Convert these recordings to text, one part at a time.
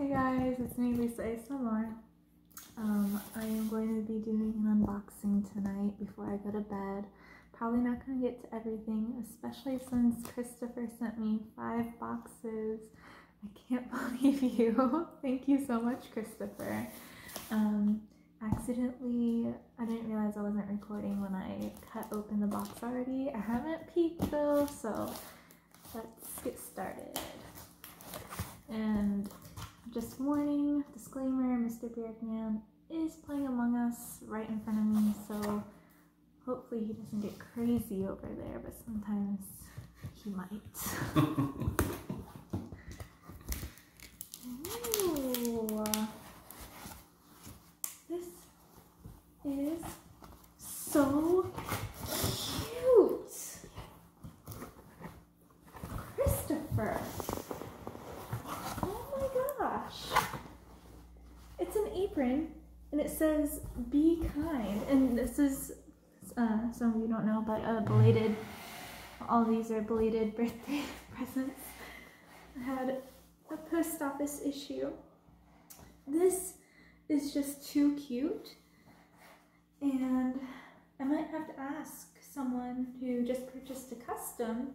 Hey guys, it's me Lisa ASMR. Um, I am going to be doing an unboxing tonight before I go to bed. Probably not going to get to everything, especially since Christopher sent me five boxes. I can't believe you. Thank you so much, Christopher. Um, accidentally, I didn't realize I wasn't recording when I cut open the box already. I haven't peeked though, so let's get started. And just warning, disclaimer, Mr. Beardman is playing Among Us right in front of me, so hopefully he doesn't get crazy over there, but sometimes he might. Ooh. This is so cute. Christopher. Oh my gosh. It's an apron and it says be kind. And this is, uh, some of you don't know, but a belated, all these are belated birthday presents. I had a post office issue. This is just too cute. And I might have to ask someone who just purchased a custom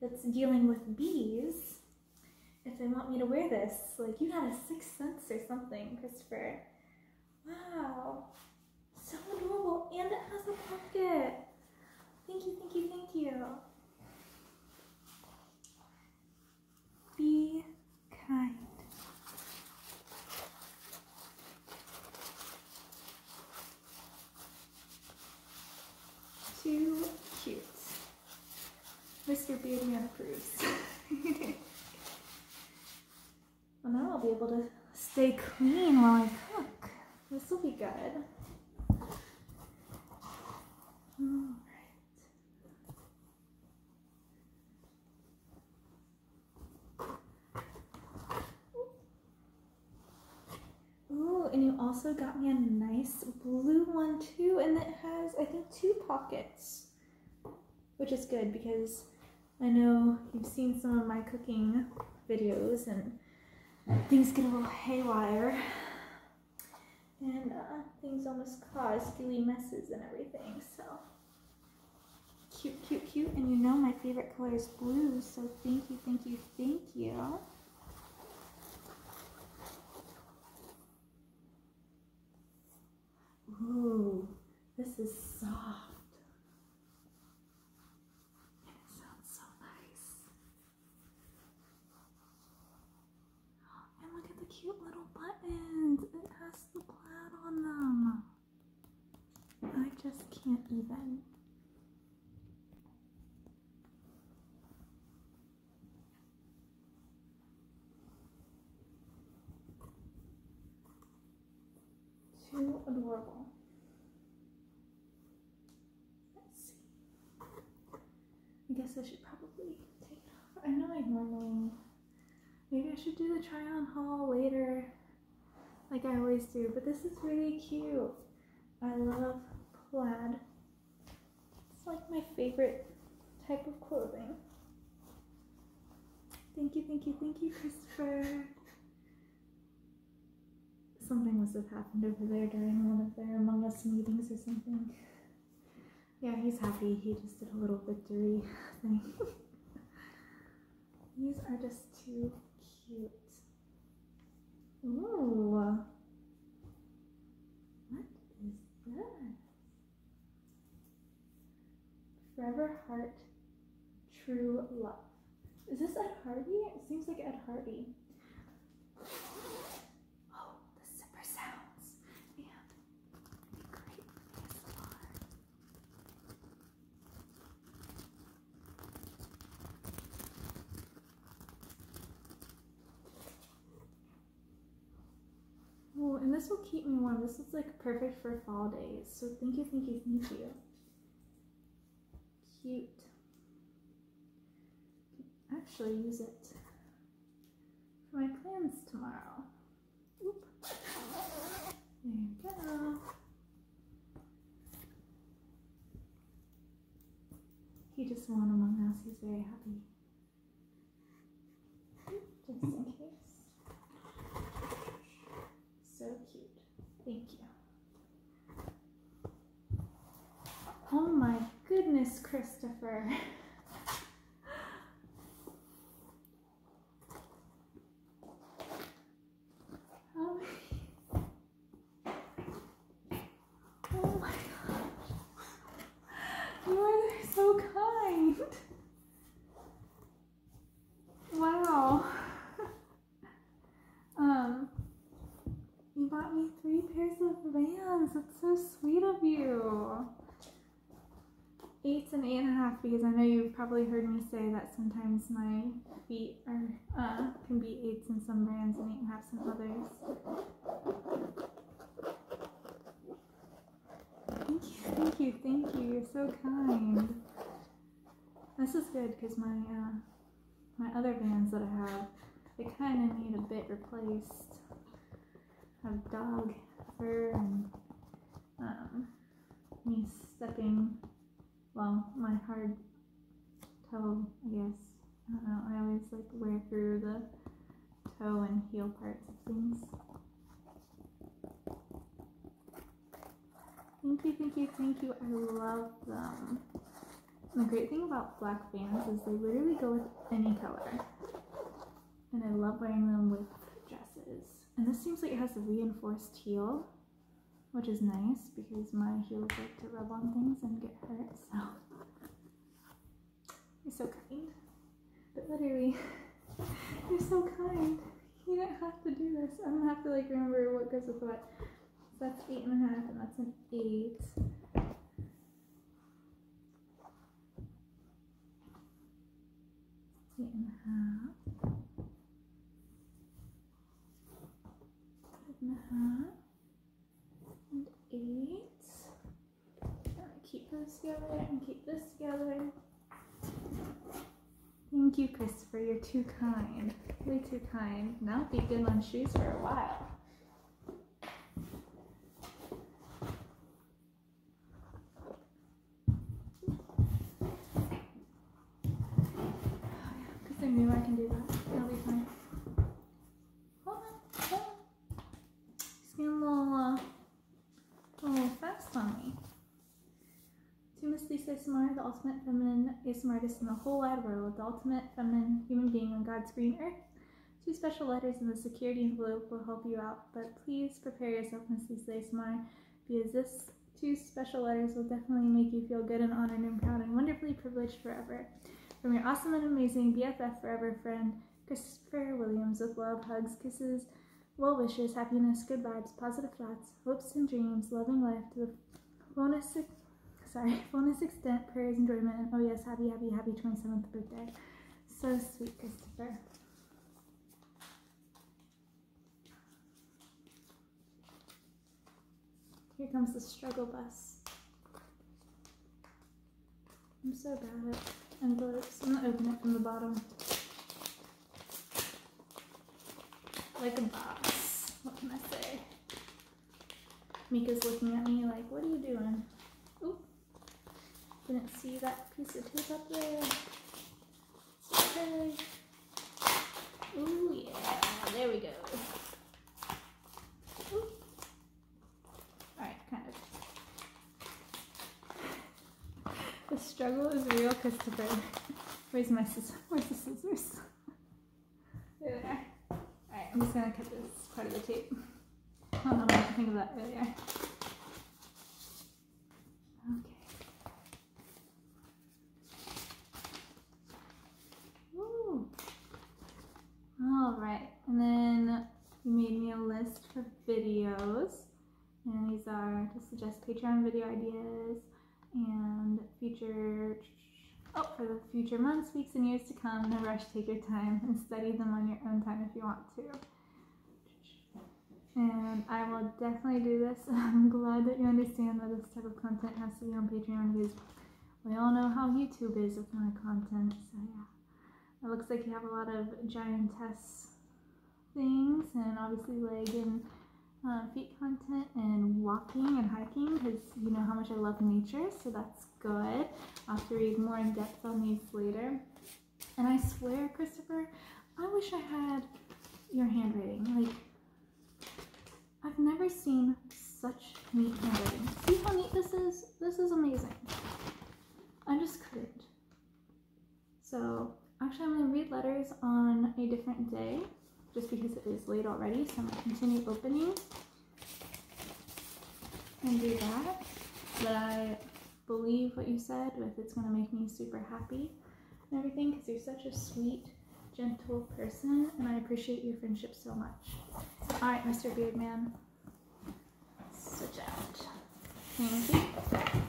that's dealing with bees if they want me to wear this. Like, you had a sixth sense or something, Christopher. Wow. So adorable. And it has a pocket. Thank you, thank you, thank you. Be kind. Too cute. Mr. Beardman approves. well, now I'll be able to stay clean while I cook. This will be good. Ooh, and you also got me a nice blue one too, and it has, I think, two pockets, which is good because I know you've seen some of my cooking videos and things get a little haywire and uh, things almost cause gooey messes and everything, so cute, cute, cute, and you know my favorite color is blue, so thank you, thank you, thank you. Ooh, this is soft. And it sounds so nice. And look at the cute little buttons. It has the plaid on them. I just can't even. Too adorable. Let's see. I guess I should probably take it off. I know I normally, maybe I should do the try on haul later, like I always do, but this is really cute. I love plaid. It's like my favorite type of clothing. Thank you, thank you, thank you, Christopher. Something must have happened over there during one of their Among Us meetings or something. Yeah, he's happy. He just did a little victory thing. These are just too cute. Ooh. What is this? Forever Heart True Love. Is this Ed Hardy? It seems like Ed Hardy. Oh, the zipper sounds. And great Oh, and this will keep me warm. This is like perfect for fall days. So thank you, thank you, thank you cute. Can actually use it for my plans tomorrow. Oop. There you go. He just won among us. He's very happy. Just in case. So cute. Thank you. Oh my goodness, Christopher. Oh my gosh. You are so kind. Wow. um, you bought me three pairs of Vans. That's so sweet of you. Eights and eight and a half because I know you've probably heard me say that sometimes my feet are uh, can be eights in some brands and eight and a half in others. Thank you, thank you, thank you. You're so kind. This is good because my uh, my other Vans that I have, they kind of need a bit replaced. I have dog fur and um, me stepping, well, my hard toe, I guess. I don't know, I always like wear through the toe and heel parts of things. Thank you, thank you, thank you. I love them. And the great thing about black Vans is they literally go with any color. And I love wearing them with dresses. And this seems like it has a reinforced heel, which is nice because my heels like to rub on things and get hurt, so. You're so kind. But literally, you're so kind. You don't have to do this. I don't have to like remember what goes with what. So that's eight and a half, and that's an eight. Eight and a half. Eight and a half. And eight. keep this together and keep this together. Thank you, Christopher. You're too kind. Way too kind. Now be good on shoes for a while. Because I knew I can do that. It'll be fine. Hold on. Hold on. He's getting a little, uh, a little fast on me. Miss Lisa ASMR, the ultimate feminine ASMR artist in the whole wide world, the ultimate feminine human being on God's green earth. Two special letters in the security envelope will help you out, but please prepare yourself, Lisa ASMR, because this two special letters will definitely make you feel good and honored and proud and wonderfully privileged forever. From your awesome and amazing BFF forever friend, Christopher Williams, with love, hugs, kisses, well wishes, happiness, good vibes, positive thoughts, hopes and dreams, loving life to the fullest sorry, fullness extent, prayers, enjoyment, and oh yes, happy, happy, happy 27th birthday. So sweet, Christopher. Here comes the struggle bus. I'm so bad at envelopes. I'm gonna open it from the bottom. Like a boss. What can I say? Mika's looking at me like, what are you doing? Didn't see that piece of tape up there. Okay. Ooh, yeah. There we go. Ooh. Alright, kind of. The struggle is real, Christopher. Where's my scissors? Where's the scissors? there they are. Alright, I'm just gonna cut this part of the tape. I don't know what to think of that earlier. Okay. Woo. All right, and then you made me a list for videos, and these are to suggest Patreon video ideas and future. Oh, for the future months, weeks, and years to come, no rush. Take your time and study them on your own time if you want to. And I will definitely do this. I'm glad that you understand that this type of content has to be on Patreon because we all know how YouTube is with my content. So yeah, it looks like you have a lot of giantess things and obviously leg and uh, feet content and walking and hiking because you know how much I love nature. So that's good. I'll have to read more in depth on these later. And I swear, Christopher, I wish I had your handwriting. Like, I've never seen such neat handwriting. See how neat this is? This is amazing. I just couldn't. So actually I'm gonna read letters on a different day just because it is late already. So I'm gonna continue opening and do that. But I believe what you said with it's gonna make me super happy and everything because you're such a sweet, gentle person and I appreciate your friendship so much. All right, Mr. Beardman, switch out. Thank you.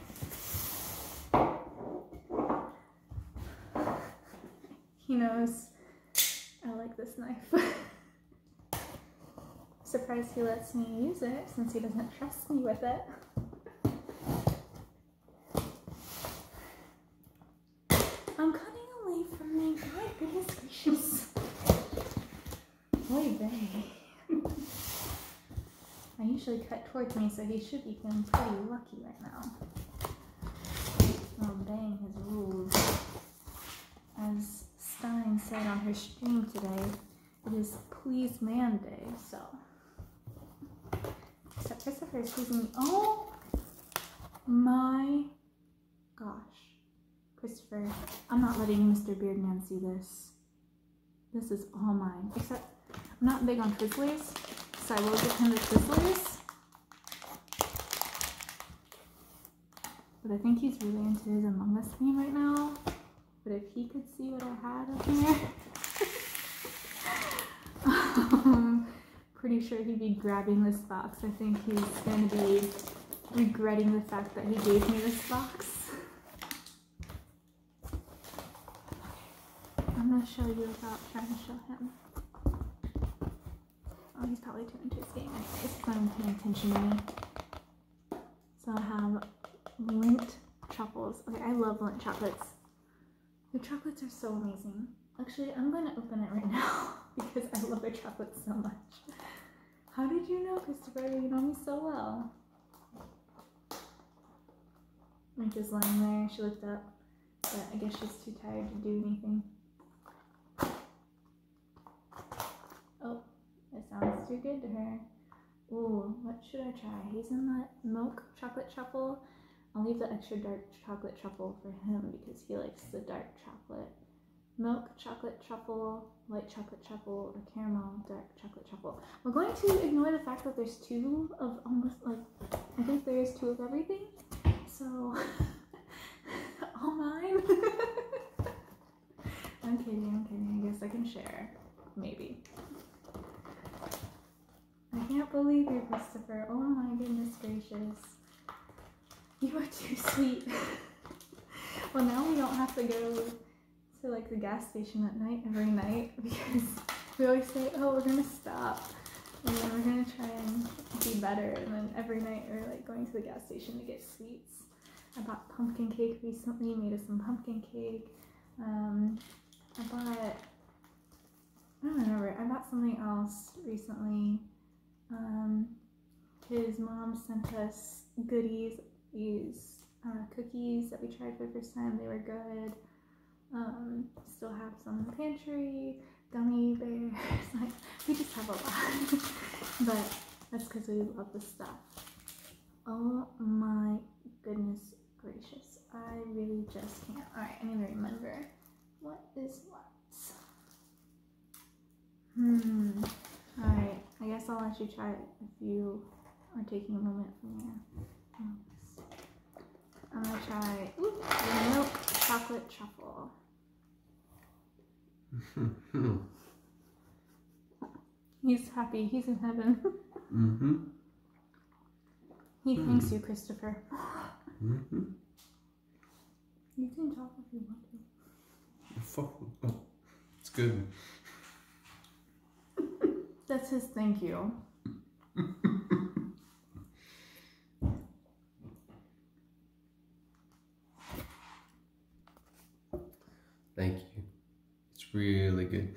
He knows I like this knife. Surprised he lets me use it since he doesn't trust me with it. I'm cutting away from. My goodness gracious. Boy, bae. I usually cut towards me, so he should be feeling pretty lucky right now. Bang his rules. As Stein said on her stream today, it is Please Man Day, so. Christopher is pleasing me. Oh my gosh. Christopher, I'm not letting Mr. Beardman see this. This is all mine. Except, I'm not big on Twizzlers, so I will give him the Twizzlers. But I think he's really into his Among Us game right now. But if he could see what I had up there, um, pretty sure he'd be grabbing this box. I think he's going to be regretting the fact that he gave me this box. I'm going to show you without trying to show him. Oh, he's probably too into his game. He's not paying attention to me. So I have Lindt truffles. Okay, I love Lindt chocolates. The chocolates are so amazing. Actually, I'm going to open it right now because I love their chocolates so much. How did you know, Christopher? You know me so well. Mike is lying there. She looked up, but I guess she's too tired to do anything. Oh, it sounds too good to her. Ooh, what should I try? Hazelnut milk chocolate truffle. I'll leave the extra dark chocolate truffle for him because he likes the dark chocolate. Milk chocolate truffle, light chocolate truffle, or caramel dark chocolate truffle. We're going to ignore the fact that there's two of almost like I think there is two of everything. So all mine. I'm kidding, I'm kidding. I guess I can share. Maybe. I can't believe you, Christopher. Oh my goodness gracious. You are too sweet. well, now we don't have to go to like the gas station at night every night because we always say, oh, we're gonna stop and then we're gonna try and be better. And then every night we're like going to the gas station to get sweets. I bought pumpkin cake recently, made us some pumpkin cake. Um, I bought, I don't remember, I bought something else recently. Um, his mom sent us goodies these uh, cookies that we tried for the first time. They were good. Um, still have some in the pantry, gummy bears. like we just have a lot, but that's because we love the stuff. Oh my goodness gracious! I really just can't. All right, I need to remember what is what. Hmm. All right. I guess I'll let you try it if you are taking a moment from your. I'm gonna try ooh, the milk chocolate truffle. He's happy. He's in heaven. mm-hmm. He thanks you, Christopher. Mm-hmm. You can talk if you want to. Fuck. Oh, it's good. That's his thank you. Thank you. It's really good.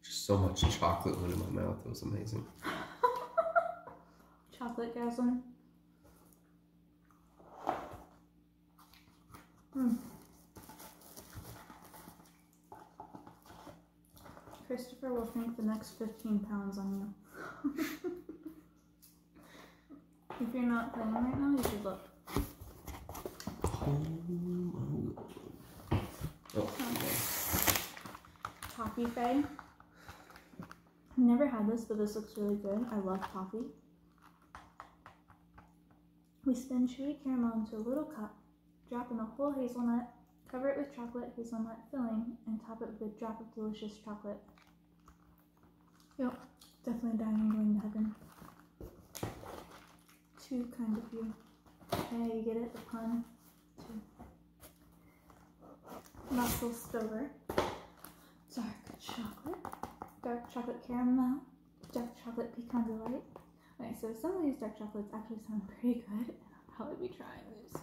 Just so much chocolate went in my mouth. It was amazing. Chocolate gasm. Mm. Christopher will think the next 15 pounds on you. If you're not playing right now, you should look. Oh, Oh, toffee Fay. I've never had this, but this looks really good. I love toffee. We spin chewy caramel into a little cup, drop in a whole hazelnut, cover it with chocolate hazelnut filling, and top it with a drop of delicious chocolate. Yep, definitely dying and going to heaven. Too kind of you. Okay, you get it? The pun. Russell Stover. Dark chocolate. Dark chocolate caramel. Dark chocolate pecan delight. Okay, so some of these dark chocolates actually sound pretty good, I'll probably be trying these.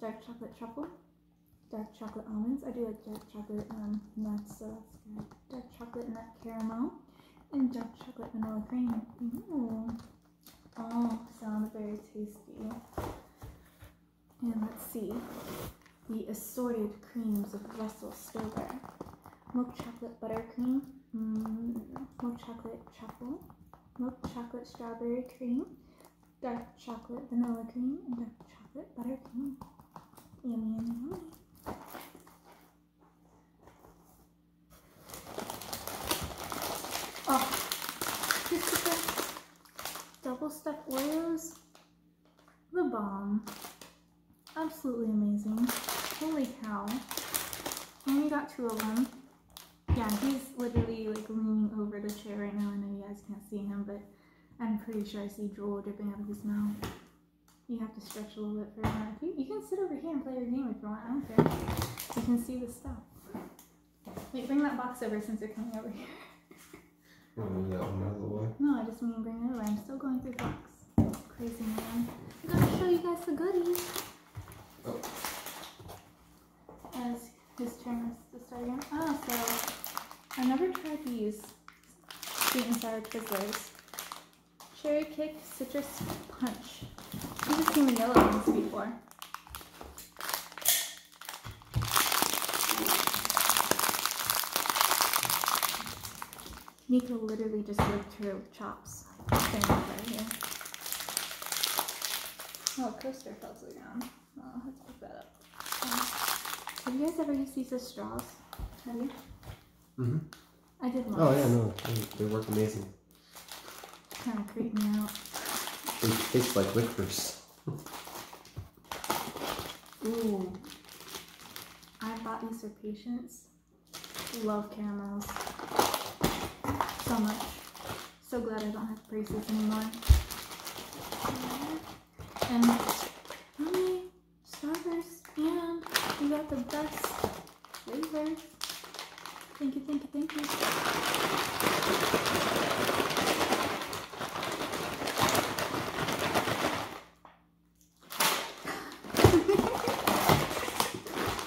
Dark chocolate truffle. Dark chocolate almonds. I do like dark chocolate um, nuts, so that's good. Dark chocolate nut caramel. And dark chocolate vanilla cream. Ooh. All sound very tasty. And let's see. The assorted creams of Russell Stover. Milk chocolate buttercream. Mm, milk chocolate truffle. Milk chocolate strawberry cream. Dark chocolate vanilla cream. And dark chocolate buttercream. Yummy, yummy, yummy. Oh. Double stuffed Oreos. The bomb. Absolutely amazing. Holy cow. And you got two of them. Yeah, he's literally like leaning over the chair right now. I know you guys can't see him, but I'm pretty sure I see drool dripping out of his mouth. You have to stretch a little bit further. You, you can sit over here and play your game if you want. I don't care. You can see the stuff. Wait, bring that box over since you're coming over here. that one out of the way. No, I just mean bring it over. I'm still going through the box. Crazy man. I gotta show you guys the goodies. Oh. His turn is to start again. Oh, so I never tried these sweet and sour Twizzlers. Cherry Kick Citrus Punch. I've just seen the yellow ones before. Nika literally just licked her chops. Oh, coaster fell oh, to the ground. Oh, let's pick that up. Have you guys ever used these as straws? Have you? Mhm. I did once. Oh yeah, no, they, they work amazing. Kind of creeped me out. They taste like licorice. Ooh. I bought these for patients. Love caramels. So much. So glad I don't have braces anymore. And honey, Starburst, and you got the best flavors. Thank you, thank you, thank you.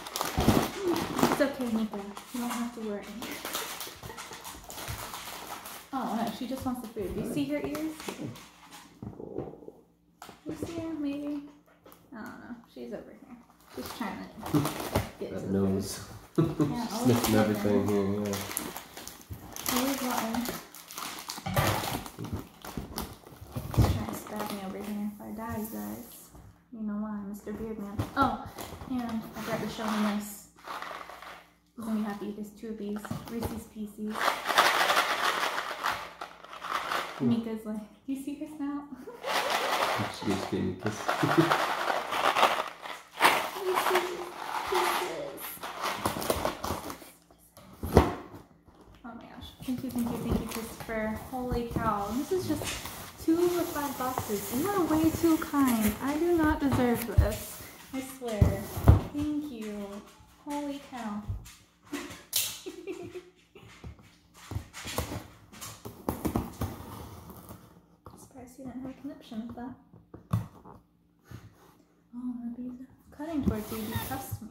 It's okay, Nika. You don't have to worry. Oh no, she just wants the food. Do you see her ears? Oh. You see her, maybe? I don't know. She's over here. She's trying to get to That the nose. food. Yeah, always Sniffing sniffing. everything here, yeah. Here's one. She's trying to stab me over here. If I die, you guys, you know why, Mr. Beardman. Oh, and I forgot to show him this. He's gonna be happy. There's two of these Reese's Pieces. Mika's like, do you see her snout? She just gave me. Reese's Oh my gosh. Thank you, thank you, thank you, Christopher. Holy cow. This is just two of five boxes. You are way too kind. I do not deserve this. I swear. Thank you. Holy cow. Surprised you didn't have a conniption with that. Oh, maybe he's cutting towards you. You trust me.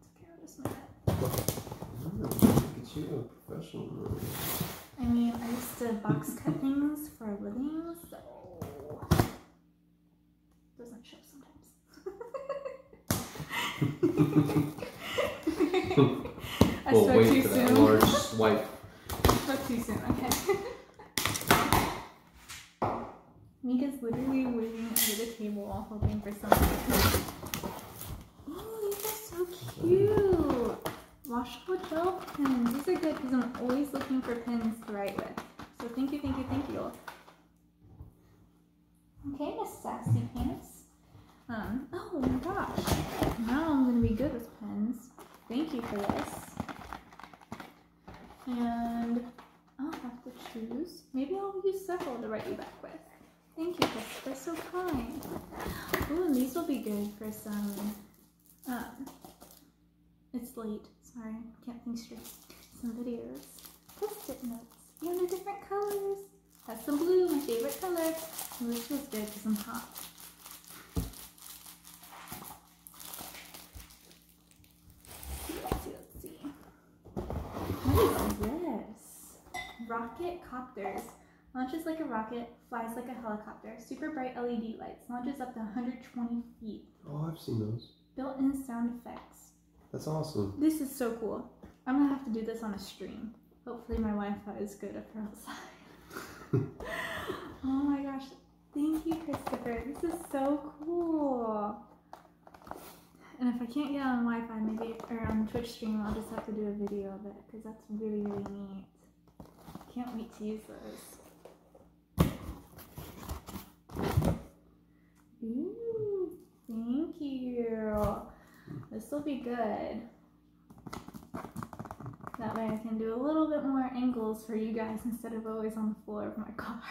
Take care of this minute. Look at you, professional. I mean, I used to box cut things for a living, so doesn't show sometimes. I Well, spoke wait too for that soon. large swipe. spoke too soon. Okay. Mika's literally waiting under the table hoping for something. Oh, these are so cute. Washable gel pens. These are good because I'm always looking for pens to write with. So thank you, thank you, thank you. Okay, Miss Sassy Pants. Um, oh my gosh. Now I'm gonna be good with pens. Thank you for this. And I'll have to choose. Maybe I'll use several to write you back with. Thank you. They're so kind. Ooh, these will be good for some, um, it's late. Sorry, can't think straight. Some videos. Post-it notes. Yeah, they're different colors. That's some blue, my favorite color. Oh, this feels good because I'm hot. What is this? Rocket copters. Launches like a rocket, flies like a helicopter. Super bright LED lights. Launches up to 120 feet. Oh, I've seen those. Built-in sound effects. That's awesome. This is so cool. I'm gonna have to do this on a stream. Hopefully my Wi-Fi is good if we're outside. oh my gosh. Thank you, Christopher. This is so cool. And if I can't get on Wi-Fi, maybe or on Twitch stream, I'll just have to do a video of it because that's really, really neat. Can't wait to use those. Ooh, thank you. This will be good. That way I can do a little bit more angles for you guys instead of always on the floor of my car.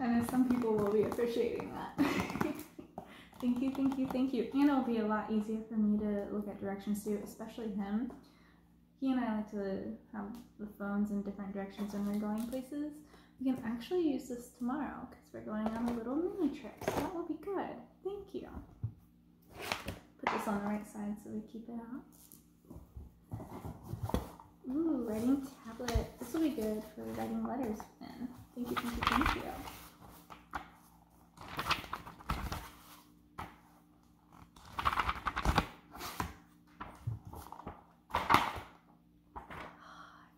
and know some people will be appreciating that. thank you, thank you, thank you. And it'll be a lot easier for me to look at directions too, especially him. He and I like to have the phones in different directions when we're going places. We can actually use this tomorrow because we're going on a little mini trip, so that will be good. Thank you. Put this on the right side so we keep it out. Ooh, writing tablet. This will be good for writing letters in. Thank you, thank you, thank you. I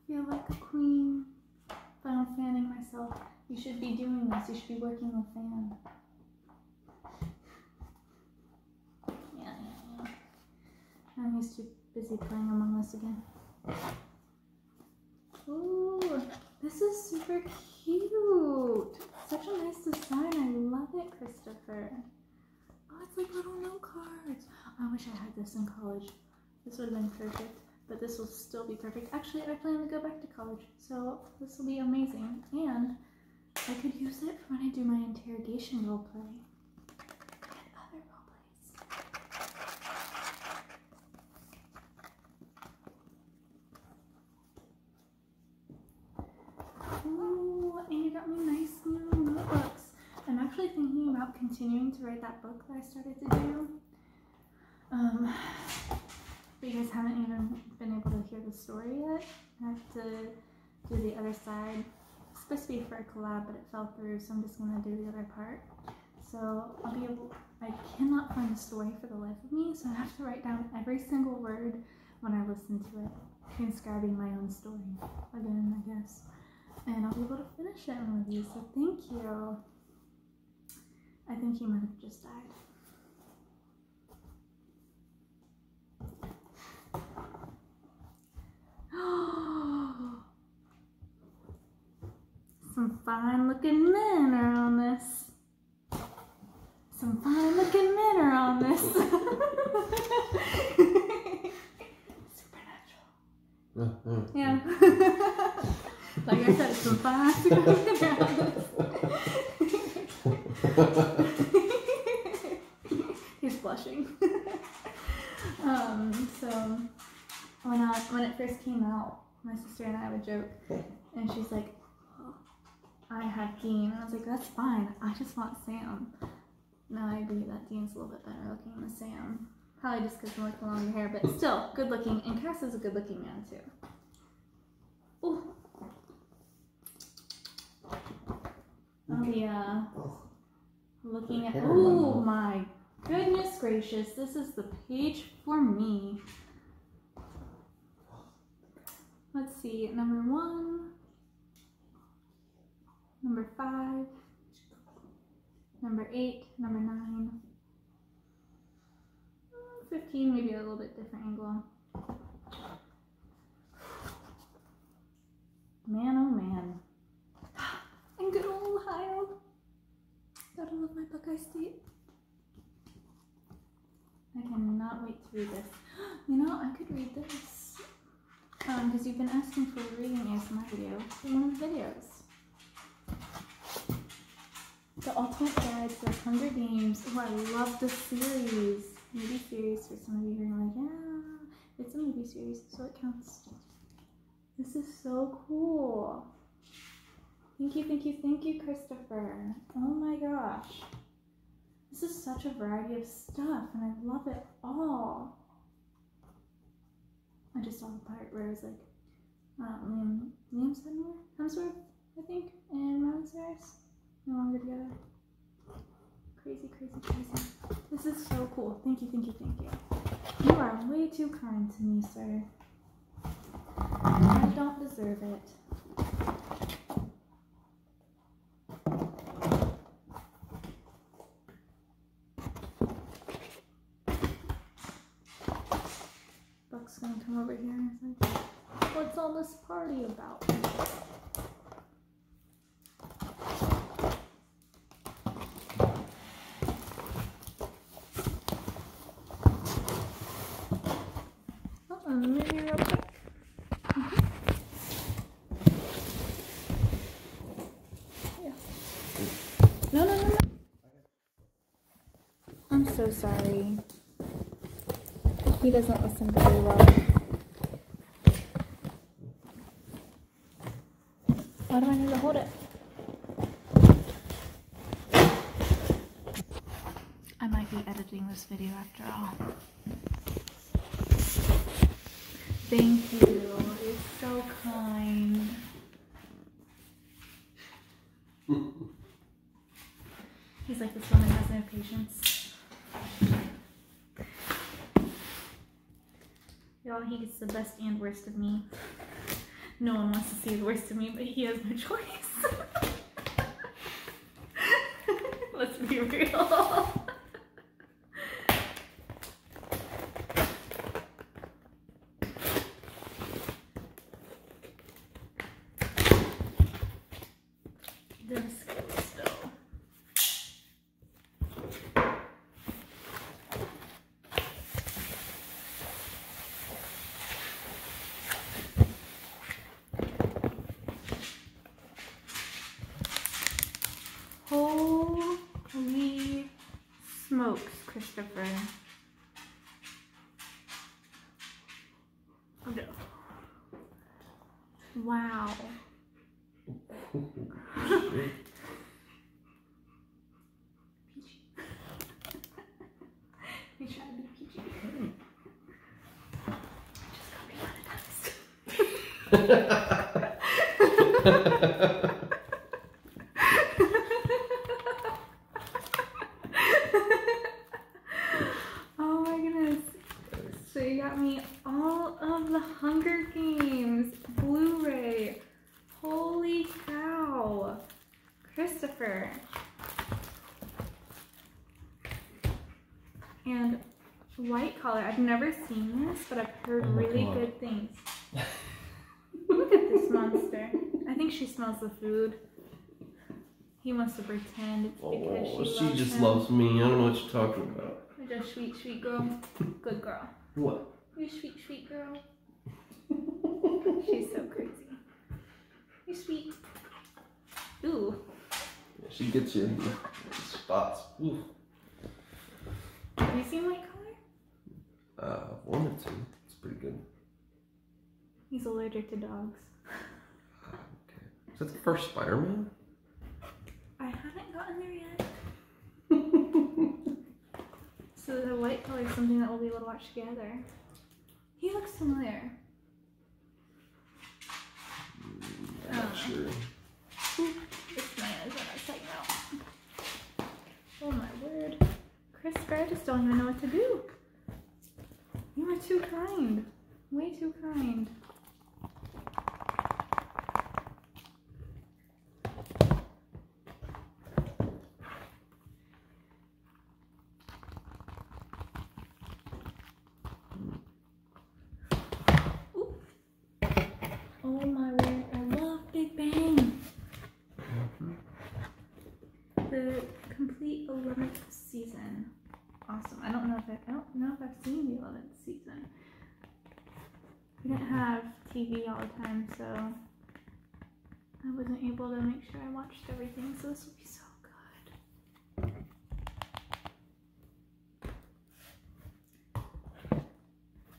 feel like a queen. If I'm you should be doing this. You should be working a fan. Yeah, yeah, yeah. I'm used to busy playing Among Us again. Ooh, this is super cute. Such a nice design. I love it, Christopher. Oh, it's like little note cards. I wish I had this in college. This would have been perfect, but this will still be perfect. Actually, I plan to go back to college, so this will be amazing. And I could use it for when I do my interrogation role play and other and you got me nice new notebooks. I'm actually thinking about continuing to write that book that I started to do. Um, you guys haven't even been able to hear the story yet. I have to do the other side. It's supposed to be for a collab, but it fell through, so I'm just gonna do the other part. So I'll be able. I cannot find the story for the life of me, so I have to write down every single word when I listen to it, transcribing my own story again, I guess. And I'll be able to finish it in with you. So thank you. I think he might have just died. Some fine looking men are on this. Some fine looking men are on this. Supernatural. Uh, uh, Yeah. like I said, some fine looking men are on this. He's blushing. um, so when I when it first came out, my sister and I would joke, and she's like, "Oh, "I have Dean," and I was like, "That's fine. I just want Sam." No, I agree that Dean's a little bit better looking than Sam. Probably just because I like the longer hair, but still good looking. And Cass is a good looking man too. Ooh. I'll be uh looking at. Hair on my Oh my goodness gracious! This is the page for me. Let's see, number one, number five, number eight, number nine, mm, 15, maybe a little bit different angle. Man, oh man. And good old Ohio. Gotta love my Buckeye State. I cannot wait to read this. You know, I could read this. Um, because you've been asking for a reading ASMR video in one of the videos. The Ultimate Guide to the Hunger Games. Oh, I love the series. Movie series for some of you who are like, yeah, it's a movie series, so it counts. This is so cool. Thank you, thank you, thank you, Christopher. Oh my gosh. This is such a variety of stuff, and I love it all. I just saw the part where it's like, um, Liam, Liam Hemsworth, I think, and Miley Cyrus no longer together. Crazy, crazy, crazy. This is so cool. Thank you, thank you, thank you. You are way too kind to me, sir. I don't deserve it. Over here and What's all this party about? Real quick. Mhm. Yeah. No, no, no, no. I'm so sorry. He doesn't listen very well. Why do I need to hold it? I might be editing this video after all. Thank you. It's so kind. He's like this woman has no patience. Y'all, he gets the best and worst of me. No one wants to see the worst of me, but he has no choice. Let's be real. This goes still. Holy smokes, Christopher. Oh, no. Wow. Peachy. we try to be peachy. Just got remonetized. oh my goodness. So you got me all of the Hunger Games Blu-ray. Holy cow. Christopher. And White Collar. I've never seen this, but I've heard Oh really God. good things. Look at this monster. I think she smells the food. He wants to pretend it's because Oh, she, she loves just him. loves me. I don't know what you're talking about. You're just sweet, sweet girl. Good girl. What? You sweet, sweet girl. She's so crazy. You sweet. Ooh. Yeah, she gets you in the spots. Ooh. Have you seen White Collar? Uh, one or two. It's pretty good. He's allergic to dogs. Is that the first Spider-Man? I haven't gotten there yet. So the White Collar is something that we'll be able to watch together. He looks familiar. I'm not Uh. sure. This man is an upside down. Oh my word. Chris, I just don't even know what to do. You are too kind. Way too kind. Oh my word! I love Big Bang. Mhm. The complete eleventh season. Awesome. I don't know if I, I don't know if I've seen the eleventh season. I didn't have TV all the time, so I wasn't able to make sure I watched everything. So this will be so good.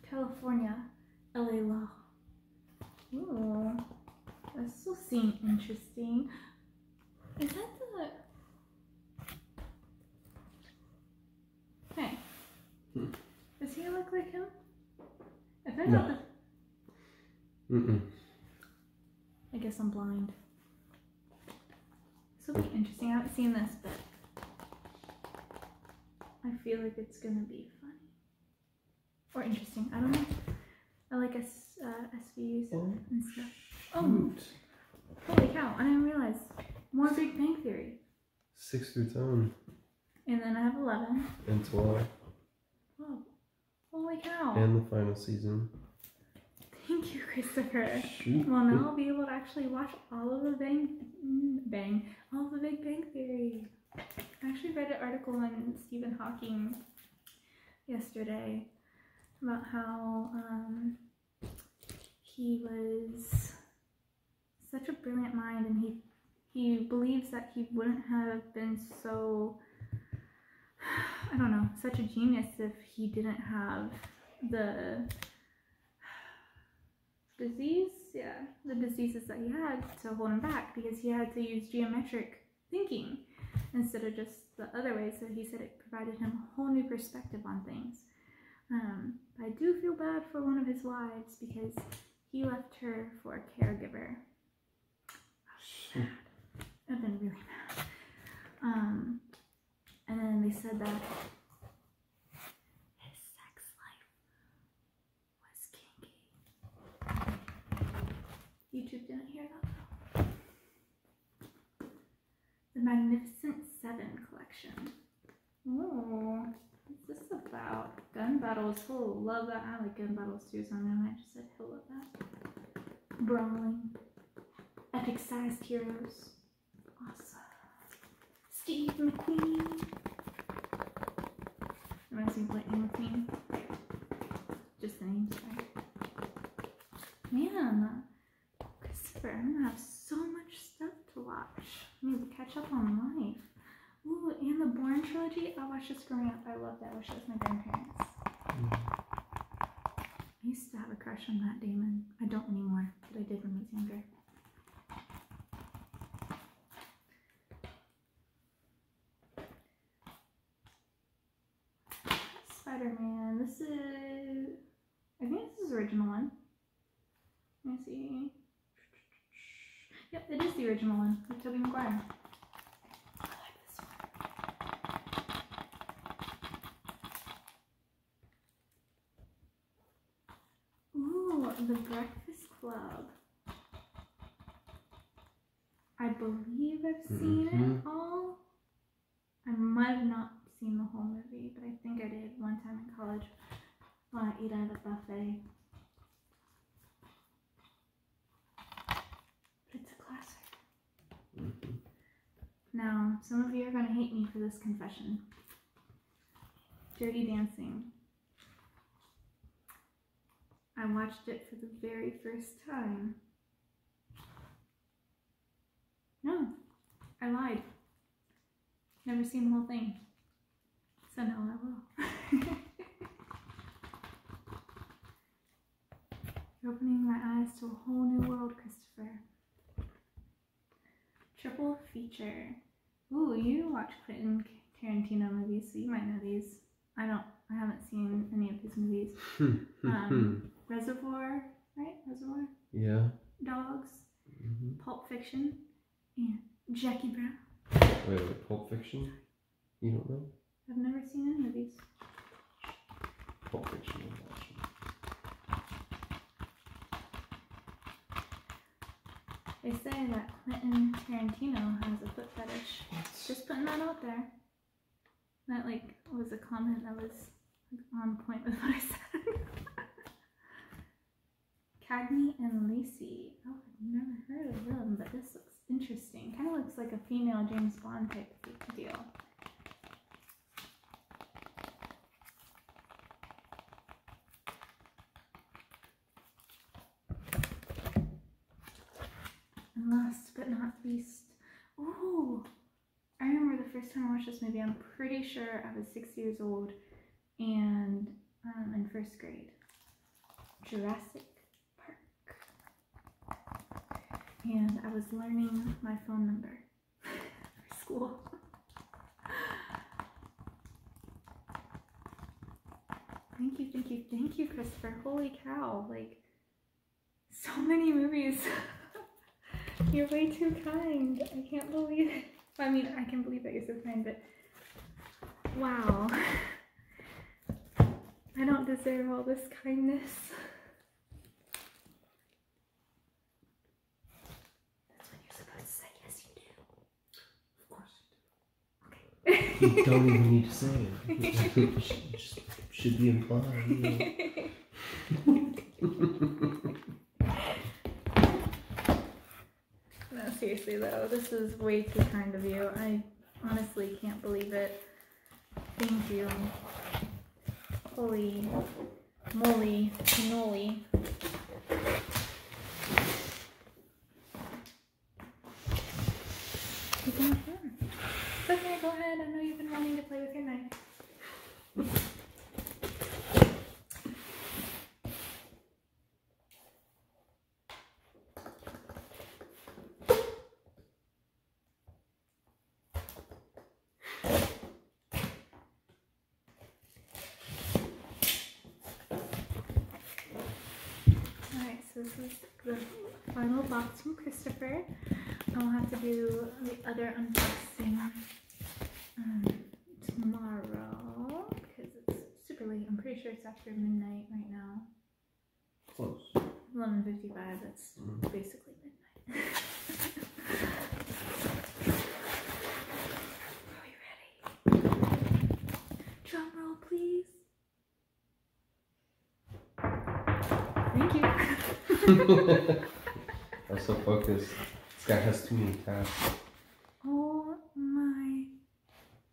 California, LA Law. Ooh, this will seem interesting. Is that the? Hey, Hmm. does he look like him? If I No. thought that, Mm-mm. I guess I'm blind. This will be interesting. I haven't seen this, but I gonna be funny or interesting. I don't know. I like S, uh, SVUs Oh, and stuff. Oh, holy cow! I didn't realize more Big Bang Theory. Six through ten And then I have eleven. and twelve, Oh, holy cow! and the final season. Thank you, Christopher. Shoot. Well, now I'll be able to actually watch all of the Bang mm, Bang, all of the Big Bang Theory. I actually read an article on Stephen Hawking yesterday about how um, he was such a brilliant mind, and he he believes that he wouldn't have been so I don't know such a genius if he didn't have the disease yeah the diseases that he had to hold him back because he had to use geometric thinking instead of just the other way. So he said it provided him a whole new perspective on things um, i do feel bad for one of his wives because he left her for a caregiver Shoot. I've been really mad. Um, and then they said that his sex life was kinky. YouTube didn't hear that though. The Magnificent Seven collection. Oh, what's this about? Gun battles. Oh, love that. I like gun battles too, so I might just said he'll love that. Brawling. Epic sized heroes. Awesome. Steve McQueen. Am I saying Lightning McQueen? Just the name, sorry. Man, uh, Christopher, I'm gonna have so much stuff to watch. I need to catch up on life. Ooh, and the Bourne trilogy. I watched this growing up. I loved that. I wish it was my grandparents. Mm. I used to have a crush on Matt Damon. I don't anymore, but I did when I was younger. Spider Man. This is. I think this is the original one. Let me see. Yep, it is the original one with Tobey Maguire. I like this one. Ooh, The Breakfast Club. I believe I've seen it Mhm. all. I might have not seen the whole movie, but I think I did one time in college when I ate at a buffet. It's a classic. Mhm. Now, some of you are going to hate me for this confession. Dirty Dancing. I watched it for the very first time. No, I lied. Never seen the whole thing. So now I will. You're opening my eyes to a whole new world, Christopher. Triple feature. Ooh, you watch Quentin Tarantino movies, so you might know these. I don't. I haven't seen any of his movies. Um, Reservoir, right? Reservoir yeah. Dogs, hmm Pulp Fiction, and Jackie Brown. Wait, wait, Pulp Fiction? You don't know? I've never seen any of these. Pulp Fiction. They say that Quentin Tarantino has a foot fetish. Just putting that out there. That like was a comment that was on point with what I said. Cagney and Lacey. Oh, I've never heard of them, but this looks interesting. Kind of looks like a female James Bond type deal. And last but not least, ooh, I remember the first time I watched this movie. I'm pretty sure I was six years old and um, in first grade. Jurassic And I was learning my phone number for school. Thank you, thank you, thank you, Christopher. Holy cow. Like, so many movies. you're way too kind. I can't believe it. I mean, I can believe that you're so kind, but wow. I don't deserve all this kindness. That's when you're supposed to say yes, you do. Of course Okay. you don't even need to say it. It should- just should be implied. no, seriously though, this is way too kind of you. I honestly can't believe it. Thank you. Holy moly cannoli. Keep on fun. It's okay, go ahead. I know you've been wanting to play with your knife. Alright, so this is the final box from Christopher. I'll have to do the other unboxing um, tomorrow because it's super late. I'm pretty sure it's after midnight right now. Close. 11.55, that's Mhm. basically midnight. Are we ready? Drum roll, please. Thank you. I'm so focused. This guy has too many tasks. oh my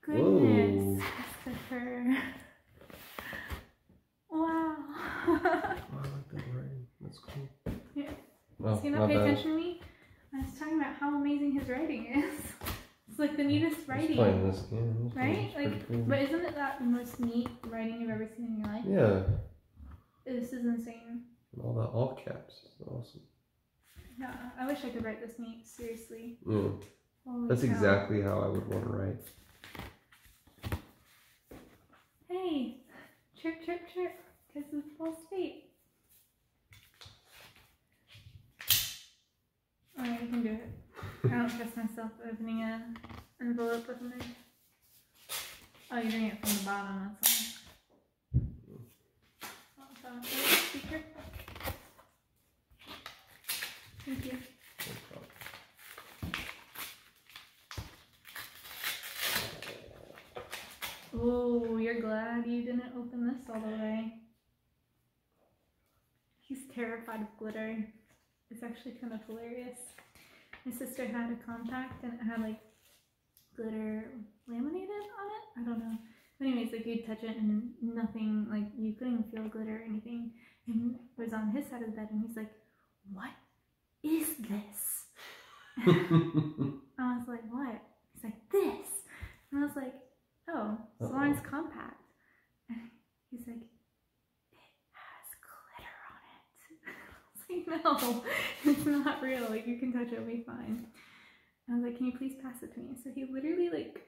goodness, Whoa. Christopher. Wow. Oh, I like that writing. That's cool. Yeah. Oh, So you my not pay bad. attention to me? I was talking about how amazing his writing is. It's like the neatest He's writing. playing this game. This Right? game's pretty Like, cool. But isn't it that the most neat writing you've ever seen in your life? Yeah, This is insane. All that all caps. awesome. Yeah, I wish I could write this neat. Seriously. Mm. Holy that's cow. exactly how I would want to write. Hey, chirp, chirp, chirp, because it's false fate. Alright, I can do it. I don't trust myself opening an envelope with a knife. Oh, you're doing it from the bottom, that's all. Mm. Oh, so. Thank you. Oh, you're glad you didn't open this all the way. He's terrified of glitter. It's actually kind of hilarious. My sister had a compact and it had like glitter laminated on it. I don't know. Anyways, like you'd touch it and nothing, like you couldn't feel glitter or anything. And it was on his side of the bed and he's like, What is this? I was like, what? He's like, this. And I was like, oh, it's Uh-oh. Lauren's Compact. And he's like, it has glitter on it. I was like, no, it's not real. Like, you can touch it, it'll be fine. I was like, can you please pass it to me? So he literally, like,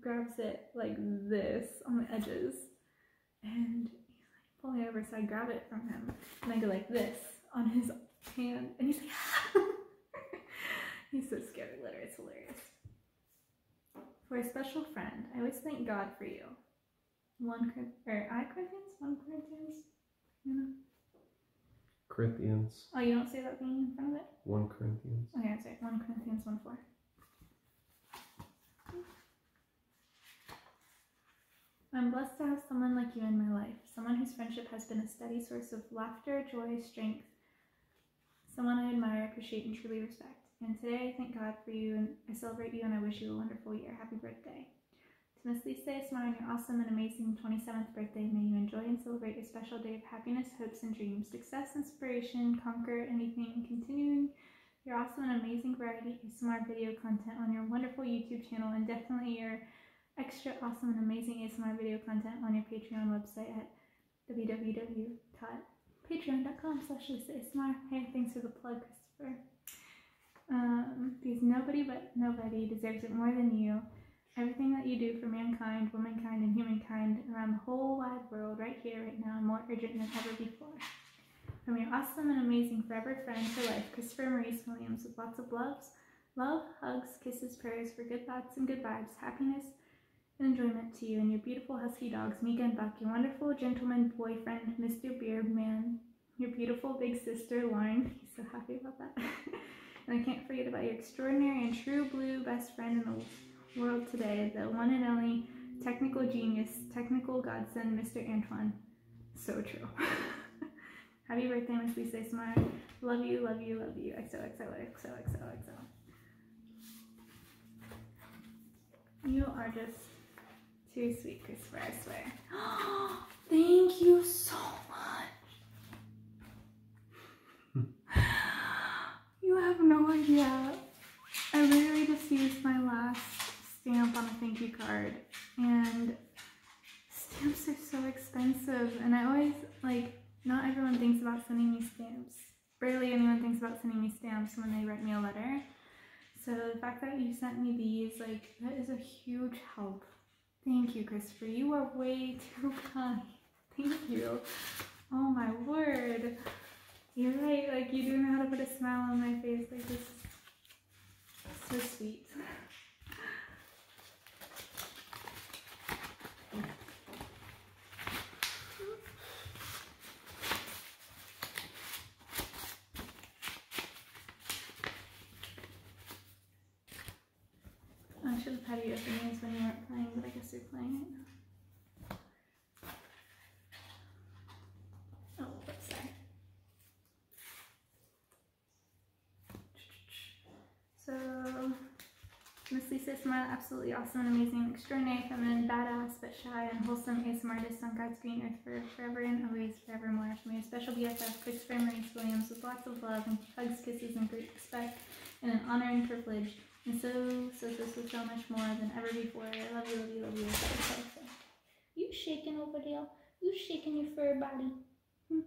grabs it like this on the edges. And he's like pulling over, so I grab it from him. And I go like this on his hand. And he's like, He's so scared of glitter. It's hilarious. For a special friend, I always thank God for you. One or I Corinthians, one Corinthians. You know? Corinthians, Oh, you don't say that thing in front of it. 1 Corinthians. Okay, that's right. One Corinthians one four. I'm blessed to have someone like you in my life, someone whose friendship has been a steady source of laughter, joy, strength, someone I admire, appreciate, and truly respect. And today I thank God for you and I celebrate you and I wish you a wonderful year. Happy birthday. To Miss Lisa ASMR on your awesome and amazing 27th birthday, may you enjoy and celebrate your special day of happiness, hopes, and dreams, success, inspiration, conquer anything, continuing your awesome and amazing variety of ASMR video content on your wonderful YouTube channel, and definitely your extra awesome and amazing ASMR video content on your Patreon website at www.patreon.com slash Lisa. Hey, thanks for the plug, Christopher. Um, because nobody but nobody deserves it more than you. Everything that you do for mankind, womankind, and humankind around the whole wide world, right here, right now, more urgent than ever before. From your awesome and amazing forever friend for life, Christopher Maurice Williams, with lots of loves, love, hugs, kisses, prayers for good thoughts and good vibes, happiness, and enjoyment to you and your beautiful husky dogs, Mika and Buck, your wonderful gentleman boyfriend, Mr. Beardman, your beautiful big sister, Lauren. He's so happy about that. and I can't forget about your extraordinary and true blue best friend in the world today, the one and only technical genius, technical godsend, Mr. Antoine. So true. Happy birthday, Miss Lisa Smart. Love you, love you, love you. XOXOXOXOXO. You are just too sweet, Christopher, I swear. Thank you so much. you have no idea. I literally just used my last stamp on a thank you card and stamps are so expensive and I always like not everyone thinks about sending me stamps. Barely anyone thinks about sending me stamps when they write me a letter. So the fact that you sent me these, like, that is a huge help. Thank you, Christopher. You are way too kind. Thank you. Oh my word. You're right, like you do know how to put a smile on my face. Like this so sweet. I should have had you open these when you weren't playing, but I guess you're playing it. Oh? So, Miss Lisa Smile, absolutely awesome and amazing, extraordinary, feminine, badass, but shy and wholesome ASMR artist on God's green earth for forever and always, forevermore. From your special BFF, Christopher Maurice Williams, with lots of love and hugs, kisses, and great respect, and an honor and privilege and so, so, so, so, so much more than ever before. I love you, love you, love you. So, so. You shaking over there? You shaking your fur body? Hmm?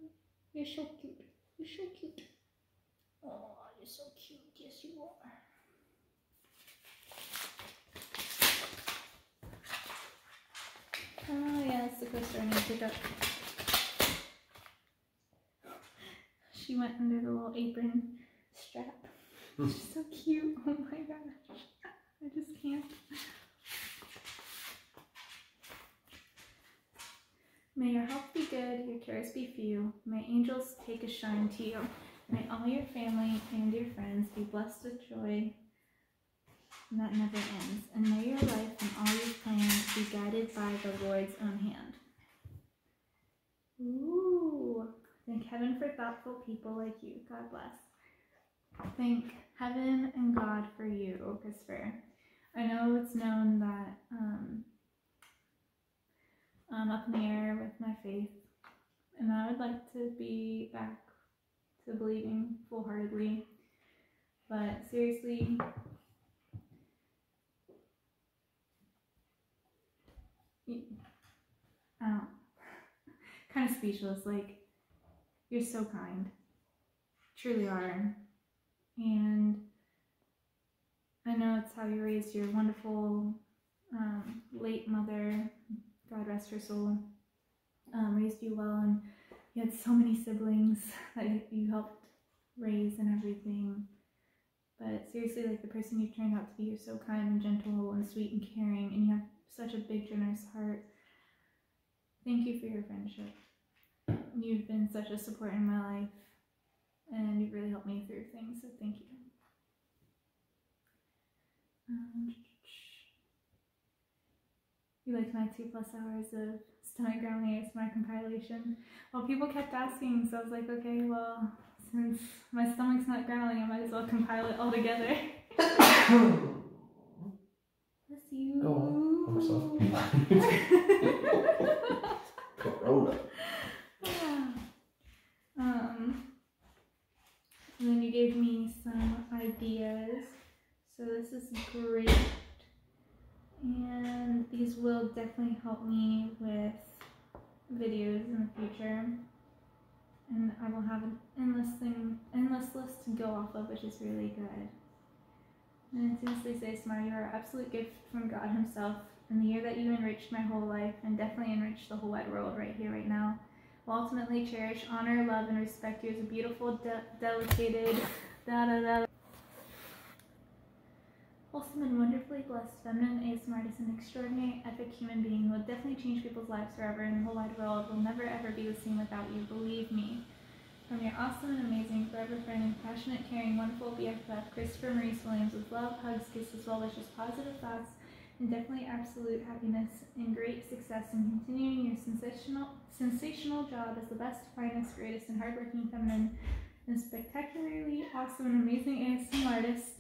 You're so cute. You're so cute. Oh, you're so cute. Yes, you are. Oh, yeah, that's the coaster I need to pick up. She went under the little apron strap. She's so cute. Oh my gosh. I just can't. May your health be good, your cares be few. May angels take a shine to you. May all your family and your friends be blessed with joy that never ends. And may your life and all your plans be guided by the Lord's own hand. Ooh. Thank heaven for thoughtful people like you. God bless. Thank heaven and God for you, Christopher. I know it's known that um, I'm up in the air with my faith, and I would like to be back to believing full heartedly. But seriously, don't, kind of speechless. Like, you're so kind. Truly are. And I know it's how you raised your wonderful um, late mother, God rest her soul, um, raised you well, and you had so many siblings that you helped raise and everything. But seriously, like the person you turned out to be, you're so kind and gentle and sweet and caring, and you have such a big, generous heart. Thank you for your friendship. You've been such a support in my life, and you've really helped me through things, so thank you. Um, you liked my two plus hours of stomach growling ASMR compilation? Well, people kept asking, so I was like, okay, well, since my stomach's not growling, I might as well compile it all together. Bless you. Oh, I'm Corona. um, and then you gave me some ideas. So this is great. And these will definitely help me with videos in the future. And I will have an endless thing, endless list to go off of, which is really good. And seriously say, Smart, you are an absolute gift from God Himself. And the year that you enriched my whole life and definitely enriched the whole wide world right here, right now, will ultimately cherish, honor, love, and respect you as a beautiful, de- delicated, da da da. Wholesome and wonderfully blessed, feminine, ASMR artist, and extraordinary, epic human being who will definitely change people's lives forever and the whole wide world will never ever be the same without you. Believe me. From your awesome and amazing, forever friend and passionate, caring, wonderful BFF, Christopher Maurice Williams, with love, hugs, kisses, well wishes, positive thoughts, and definitely absolute happiness and great success in continuing your sensational, sensational job as the best, finest, greatest, and hardworking feminine and spectacularly awesome and amazing ASMR artist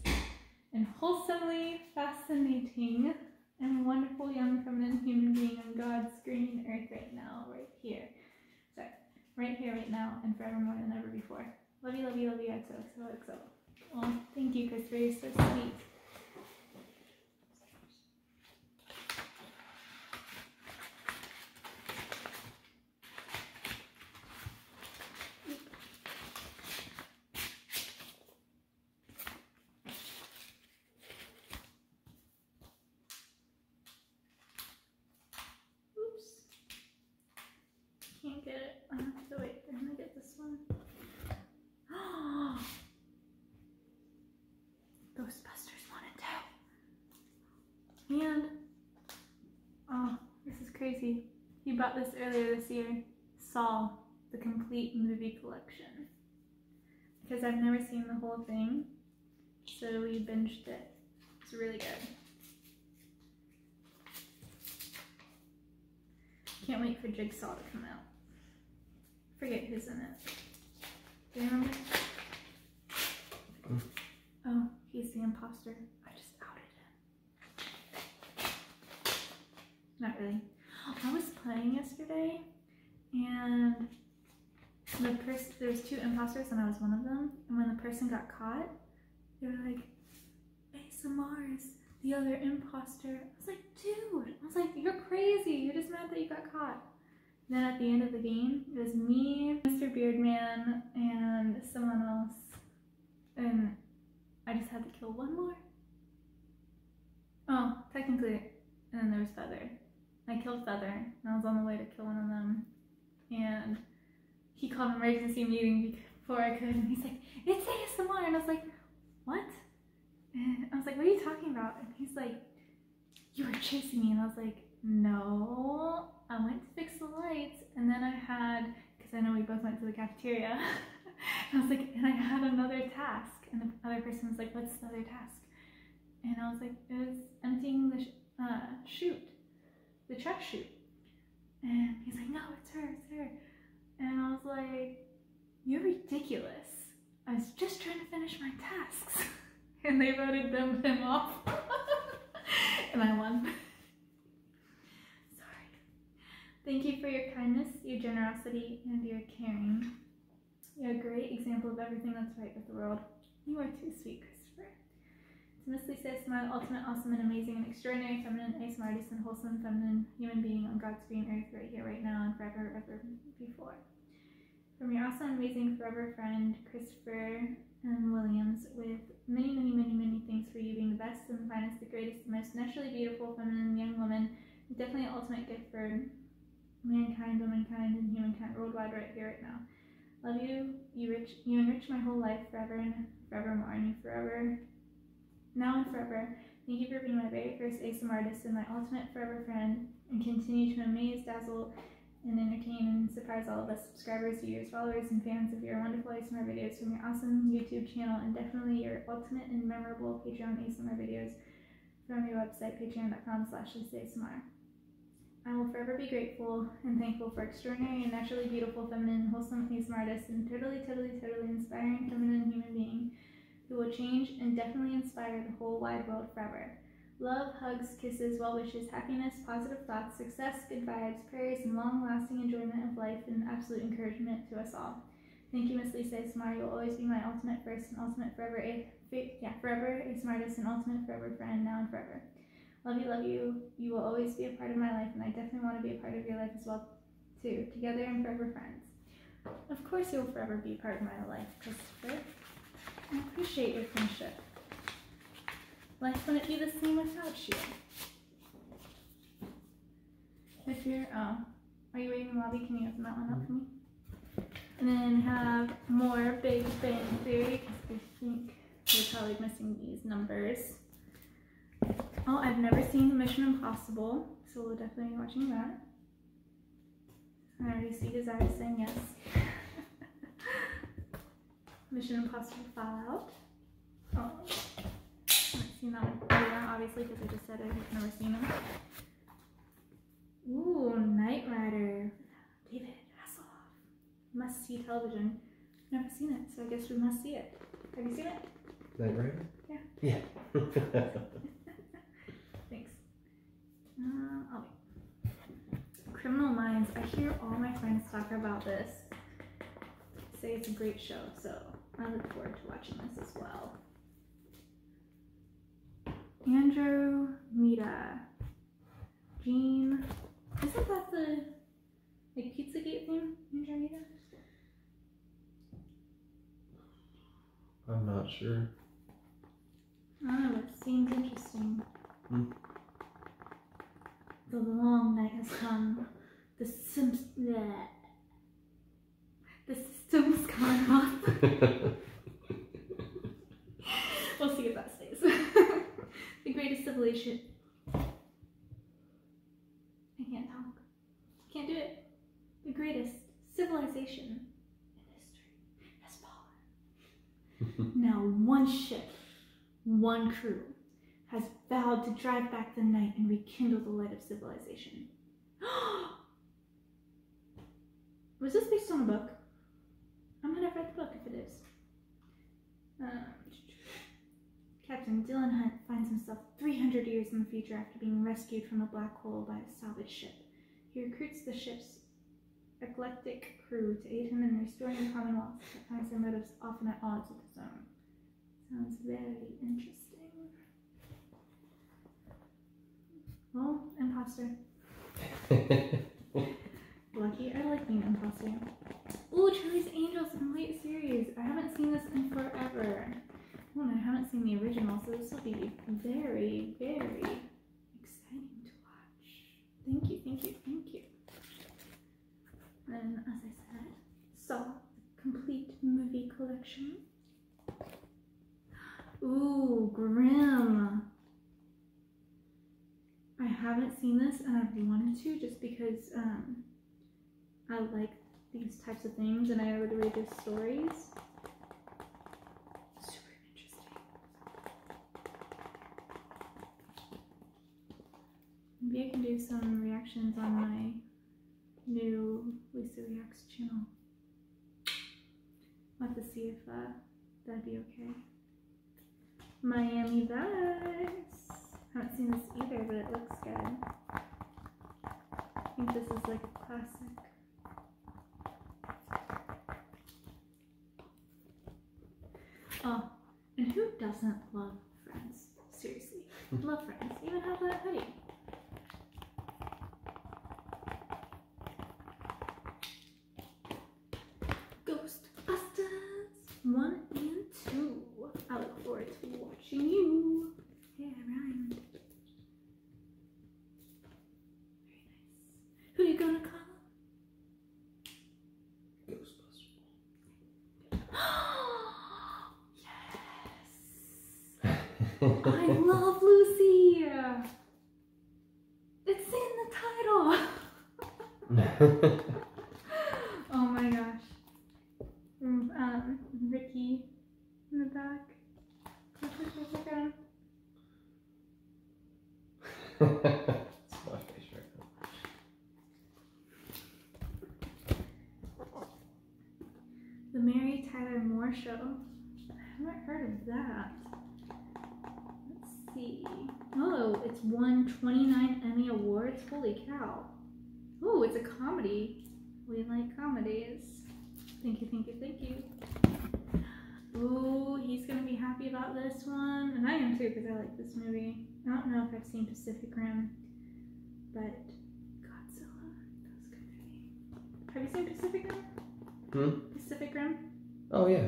and wholesomely fascinating and wonderful young feminine human being on God's green earth right now, right here So, right here, right now, and forever more than ever before. Love you, love you, love you, XOXOXO. Oh, thank you, Chris. You're so sweet. And, oh, this is crazy. He bought this earlier this year. Saw the complete movie collection. Because I've never seen the whole thing. So we binged it. It's really good. Can't wait for Jigsaw to come out. Forget who's in it. Do you remember? Oh, he's the imposter. I just outed him. Not really. Playing yesterday and the person there was two imposters and I was one of them. And when the person got caught, they were like, ASMR is the other imposter. I was like, dude, I was like, you're crazy. You're just mad that you got caught. Then at the end of the game, it was me, Mr. Beardman, and someone else. And I just had to kill one more. Oh, technically, and then there was Feather. I killed Feather, and I was on the way to kill one of them. And he called an emergency meeting before I could, and he's like, it's ASMR. And I was like, what? And I was like, what are you talking about? And he's like, you were chasing me. And I was like, no, I went to fix the lights. And then I had, because I know we both went to the cafeteria, I was like, and I had another task. And the other person was like, what's the other task? And I was like, it was emptying the uh, chute the chute. And he's like, no, it's her, it's her. And I was like, you're ridiculous. I was just trying to finish my tasks. and they voted them him off. and I won. Sorry. Thank you for your kindness, your generosity, and your caring. You're a great example of everything that's right with the world. You are too sweet, Mostly says my ultimate awesome and amazing and extraordinary feminine, a smartest and wholesome feminine human being on God's green earth right here, right now, and forever, ever before. From your awesome, amazing, forever friend, Christopher and Williams, with many, many, many, many thanks for you being the best and the finest, the greatest, the most naturally beautiful, feminine young woman. Definitely an ultimate gift for mankind, womankind, and humankind worldwide right here, right now. Love you. You rich. You enrich my whole life forever and forevermore, and you forever now and forever. Thank you for being my very first ASMR artist and my ultimate forever friend, and continue to amaze, dazzle, and entertain and surprise all of us subscribers, viewers, followers, and fans of your wonderful ASMR videos from your awesome YouTube channel, and definitely your ultimate and memorable Patreon ASMR videos from your website, patreon.com slash ASMR. I will forever be grateful and thankful for extraordinary and naturally beautiful, feminine, wholesome, ASMR artist, and totally, totally, totally inspiring feminine human being who will change and definitely inspire the whole wide world forever. Love, hugs, kisses, well wishes, happiness, positive thoughts, success, good vibes, prayers, and long lasting enjoyment of life and absolute encouragement to us all. Thank you, Miss Lisa ASMR. You will always be my ultimate first and ultimate forever, eh, a, yeah, forever a smartest and ultimate forever friend now and forever. Love you, love you. You will always be a part of my life, and I definitely want to be a part of your life as well, too. Together and forever friends. Of course, you'll forever be part of my life, Christopher. I appreciate your friendship. Life wouldn't be the same without you. If you're, oh, are you waiting in the lobby? Can you open that one up for me? And then have more Big Bang Theory, because I think you're probably missing these numbers. Oh, I've never seen Mission Impossible, so we'll definitely be watching that. I already see Desire saying yes. Mission Impossible Fallout. Oh, I haven't seen that one either, obviously, because I just said I've never seen them. Ooh, Knight Rider. David Hasselhoff. Must see television. Never seen it, so I guess we must see it. Have you seen it? Knight Rider? Yeah. Yeah. Thanks. Um, oh. Criminal Minds. I hear all my friends talk about this. Say it's a great show, so I look forward to watching this as well. Andrew Mita. Gene. Isn't that the like Pizzagate thing? Andromeda? I'm not sure. I don't know, it seems interesting. Hmm. The long night has come. The sims bleh. The system's gone we'll see if that stays. the greatest civilization. I can't talk. Can't do it. The greatest civilization in history has fallen. Now one ship, one crew, has vowed to drive back the night and rekindle the light of civilization. Was this based on a book? I might have read the book if it is. Um, Captain Dylan Hunt finds himself 300 years in the future after being rescued from a black hole by a salvage ship. He recruits the ship's eclectic crew to aid him in restoring the Commonwealth, but finds their motives often at odds with his own. Sounds very interesting. Well, imposter. Lucky. I like being imposter. Ooh, Charlie's Angels in late series. I haven't seen this in forever. Oh, and I haven't seen the original, so this will be very, very exciting to watch. Thank you, thank you, thank you. And as I said, saw complete movie collection. Ooh, Grimm. I haven't seen this and I've wanted to just because um, I like these types of things and I would read the stories. Super interesting. Maybe I can do some reactions on my new Lisa Reacts channel. I'll have to see if uh, that'd be okay. Miami Vice. I haven't seen this either, but it looks good. I think this is like a classic. Oh, and who doesn't love Friends? Seriously, love Friends. Even have that hoodie. Ghostbusters one and two. I look forward to watching you. Yeah, Ryan. Very nice. Who you gonna call? oh my gosh. Um, Ricky in the back. it's my face right now. The Mary Tyler Moore Show. I haven't heard of that. Let's see. Oh, it's won 29 Emmy Awards. Holy cow. Oh, it's a comedy. We like comedies. Thank you, thank you, thank you. Oh, he's gonna be happy about this one. And I am too, because I like this movie. I don't know if I've seen Pacific Rim, but Godzilla, that was a good movie. Have you seen Pacific Rim? Hmm? Pacific Rim? Oh yeah.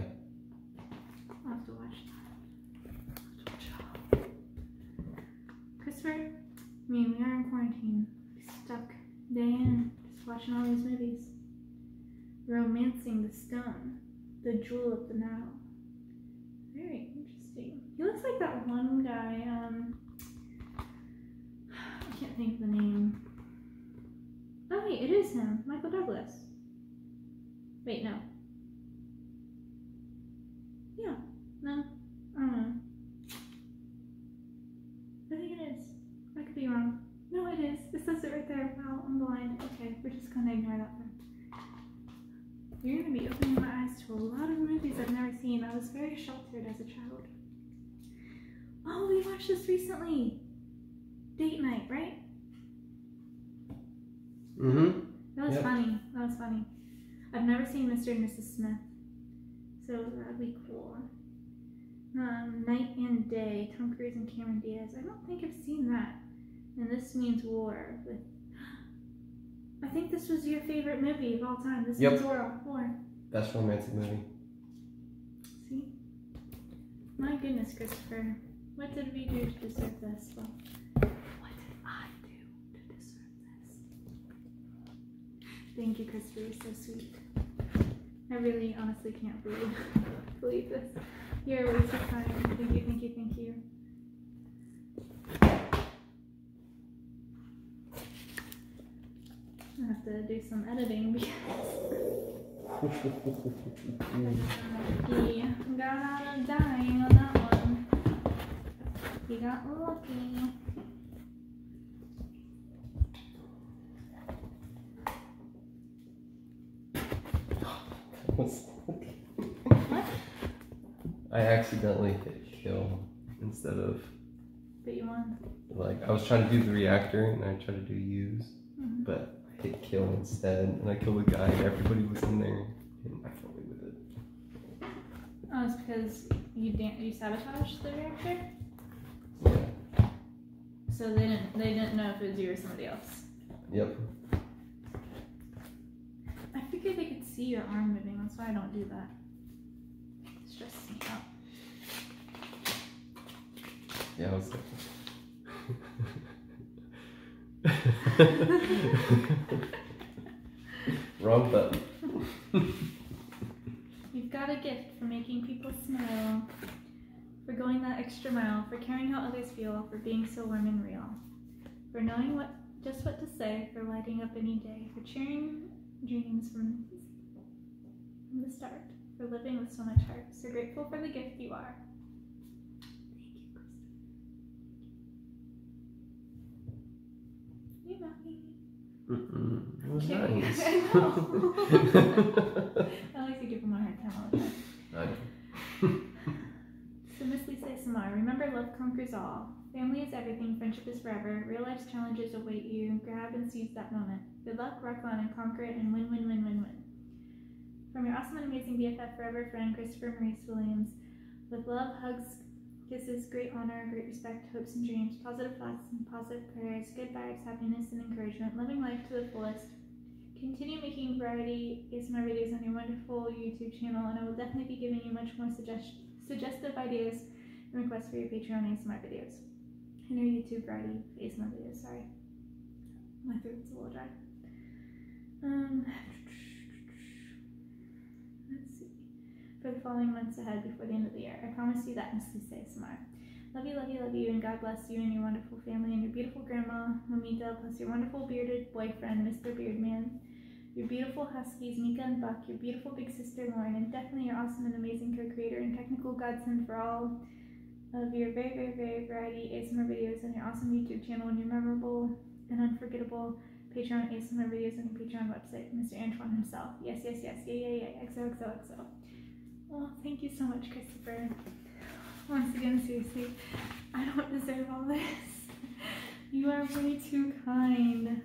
I'll have to watch that. I'll have to watch. Christopher, I mean, we are in quarantine. In, just watching all these movies. Romancing the Stone, the Jewel of the Nile. Very interesting. He looks like that one guy, um, I can't think of the name. Oh wait, it is him, Michael Douglas. Wait, no. Yeah, no, I don't know. I think it is. I could be wrong. It is. It says it right there. Wow, I'm blind. Okay, we're just gonna ignore that one. You're gonna be opening my eyes to a lot of movies I've never seen. I was very sheltered as a child. Oh, we watched this recently. Date night, right? Mm-hmm. That was Yep. funny. That was funny. I've never seen Mr. and Mrs. Smith, so that'd be cool. Um, Knight and Day, Tom Cruise and Cameron Diaz. I don't think I've seen that. And this means war. With I think this was your favorite movie of all time. This Yep. means war. War. Best romantic movie. See? My goodness, Christopher. What did we do to deserve this? Well, what did I do to deserve this? Thank you, Christopher. You're so sweet. I really honestly can't believe believe this. You're a waste of time. Thank you, thank you, thank you. I have to do some editing because he got out of dying on that one. He got lucky. What? I accidentally hit kill instead of But you won. like I was trying to do the reactor and I tried to do use, Mhm. but I hit kill instead and I killed a guy and everybody was in there and I fell away with it. Oh, it's because you dan- you sabotaged the reactor, Yeah. so they didn't they didn't know if it was you or somebody else. Yep. I figured they could see your arm moving. That's why I don't do that. It stresses me out. Yeah, I was like Wrong button. You've got a gift for making people smile, for going that extra mile, for caring how others feel, for being so warm and real, for knowing what just what to say, for lighting up any day, for cheering dreams from, from the start, for living with so much heart. So grateful for the gift you are. Thank you, Kristen. You me. Mm-mm. It was Okay. nice. I I like to give them a hard time all the time. So Miss Lisa ASMR, remember love conquers all. Family is everything, friendship is forever. Real life's challenges await you. Grab and seize that moment. Good luck, rock on, and conquer it, and win, win, win, win, win. From your awesome and amazing BFF forever friend, Christopher Maurice Williams. With love, hugs, kisses, great honor, great respect, hopes and dreams, positive thoughts and positive prayers, good vibes, happiness and encouragement, living life to the fullest. Continue making variety ASMR videos on your wonderful YouTube channel, and I will definitely be giving you much more suggest- suggestive ideas and requests for your Patreon ASMR videos. And your YouTube variety ASMR videos, sorry. My throat's a little dry. Um, let's see. For the following months ahead before the end of the year, I promise you that, Miss Lisa ASMR. Love you, love you, love you, and God bless you and your wonderful family and your beautiful grandma, Mamita, plus your wonderful bearded boyfriend, Mr. Beardman, your beautiful huskies, Mika and Buck, your beautiful big sister, Lauren, and definitely your awesome and amazing co-creator and technical godsend for all of your very, very, very variety ASMR videos on your awesome YouTube channel and your memorable and unforgettable Patreon ASMR videos on the Patreon website, Mr. Antoine himself. Yes, yes, yes. Yeah, yeah, yeah. XOXOXO. Well, thank you so much, Christopher. Once again, seriously, I don't deserve all this. You are way too kind.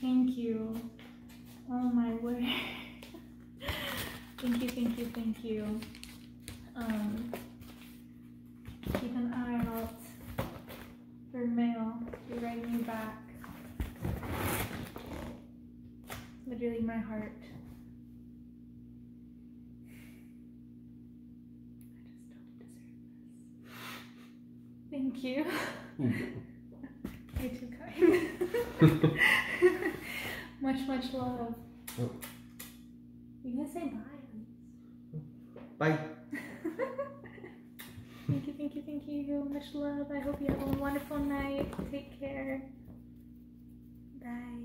Thank you. Oh my word. thank you, thank you, thank you. Um, keep an eye out for mail. Be writing me back. Literally, my heart. Thank you. You're too kind. much, much love. Oh. You can say bye. Bye. thank you, thank you, thank you. Much love. I hope you have a wonderful night. Take care. Bye.